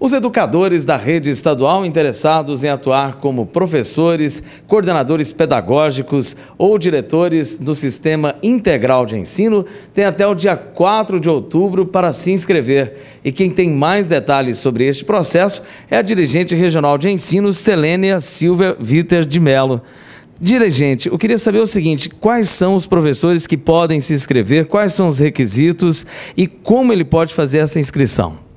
Os educadores da rede estadual interessados em atuar como professores, coordenadores pedagógicos ou diretores do Sistema Integral de Ensino têm até o dia 4 de outubro para se inscrever. E quem tem mais detalhes sobre este processo é a dirigente regional de ensino, Selênia Silva Viter de Mello. Dirigente, eu queria saber o seguinte: quais são os professores que podem se inscrever, quais são os requisitos e como ele pode fazer essa inscrição?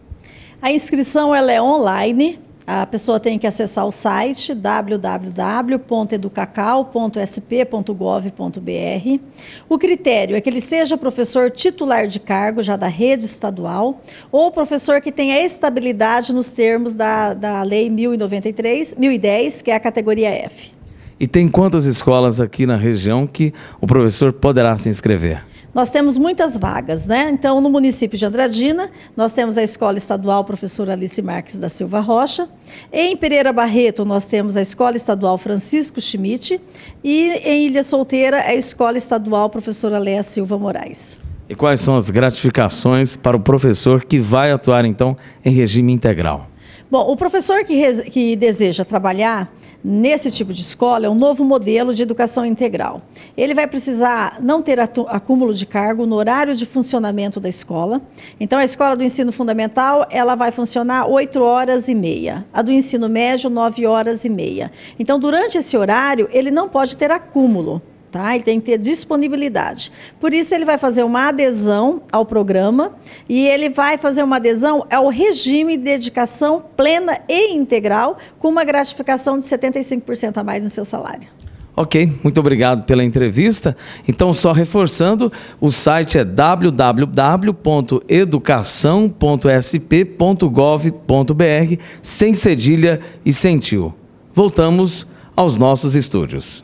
A inscrição ela é online. A pessoa tem que acessar o site www.educacau.sp.gov.br. O critério é que ele seja professor titular de cargo já da rede estadual ou professor que tenha estabilidade nos termos da, da Lei 1093, 1010, que é a categoria F. E tem quantas escolas aqui na região que o professor poderá se inscrever? Nós temos muitas vagas, né? Então, no município de Andradina, nós temos a Escola Estadual Professora Alice Marques da Silva Rocha. Em Pereira Barreto, nós temos a Escola Estadual Francisco Schmidt. E em Ilha Solteira, a Escola Estadual Professora Léa Silva Moraes. E quais são as gratificações para o professor que vai atuar, então, em regime integral? Bom, o professor que, que deseja trabalhar nesse tipo de escola é um novo modelo de educação integral. Ele vai precisar não ter acúmulo de cargo no horário de funcionamento da escola. Então, a escola do ensino fundamental ela vai funcionar 8 horas e meia. A do ensino médio, 9 horas e meia. Então, durante esse horário, ele não pode ter acúmulo. Tá? Ele tem que ter disponibilidade. Por isso, ele vai fazer uma adesão ao programa e ele vai fazer uma adesão ao regime de dedicação plena e integral, com uma gratificação de 75% a mais no seu salário. Ok, muito obrigado pela entrevista. Então, só reforçando, o site é www.educação.sp.gov.br, sem cedilha e sem tio. Voltamos aos nossos estúdios.